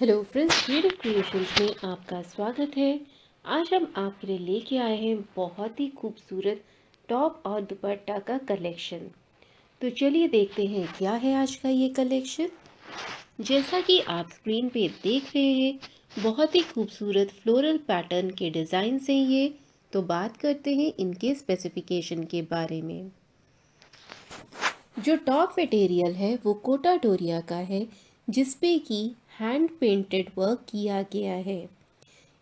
Hello friends creative creations में आपका स्वागत है। आज हम आपके लिए लेके आए हैं बहुत ही खूबसूरत टॉप और दुपट्टा का कलेक्शन। तो चलिए देखते हैं क्या है आज का ये कलेक्शन। जैसा कि आप स्क्रीन पे देख रहे हैं, बहुत ही खूबसूरत फ्लोरल पैटर्न के डिज़ाइन हैं ये। तो बात करते हैं इनके स्पेसिफिकेशन के बारे में। जो टॉप मटेरियल है वो कोटा डोरिया का है जिसपे की हैंड पेंटेड वर्क किया गया है।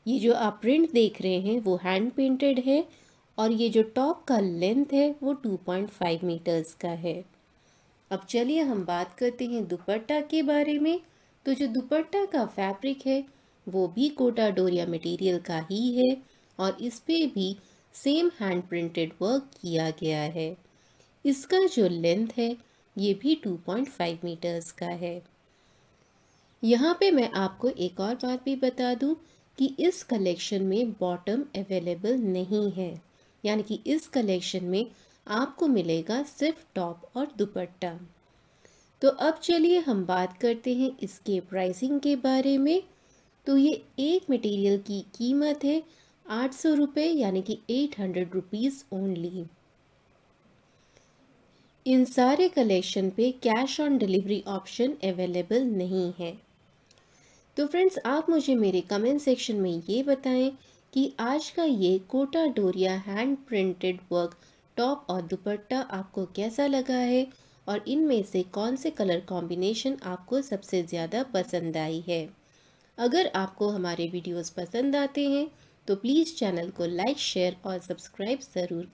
ये जो आप प्रिंट देख रहे हैं, वो हैंड पेंटेड है और ये जो टॉप का लेंथ है, वो 2.5 मीटर्स का है। अब चलिए हम बात करते हैं दुपट्टा के बारे में। तो जो दुपट्टा का फैब्रिक है, वो भी कोटा डोरिया मटेरियल का ही है और इस पर भी सेम हैंड प्रिंटेड वर्क किया गया है। इसका जो लेंथ है, ये भी 2.5 मीटर्स का है। यहाँ पे मैं आपको एक और बात भी बता दूँ कि इस कलेक्शन में बॉटम अवेलेबल नहीं है। यानी कि इस कलेक्शन में आपको मिलेगा सिर्फ़ टॉप और दुपट्टा। तो अब चलिए हम बात करते हैं इसके प्राइसिंग के बारे में। तो ये एक मटेरियल की कीमत है आठ सौ रुपये यानी कि एट हंड्रेड रुपीज़ ओनली इन सारे कलेक्शन पे cash on delivery option available नहीं है। तो फ्रेंड्स, आप मुझे मेरे कमेंट सेक्शन में ये बताएँ कि आज का ये Kota Doria hand printed work top और दुपट्टा आपको कैसा लगा है? और इनमें से कौन से कलर कॉम्बिनेशन आपको सबसे ज़्यादा पसंद आई है? अगर आपको हमारे वीडियोस पसंद आते हैं तो प्लीज़ चैनल को लाइक शेयर और सब्सक्राइब ज़रूर करें।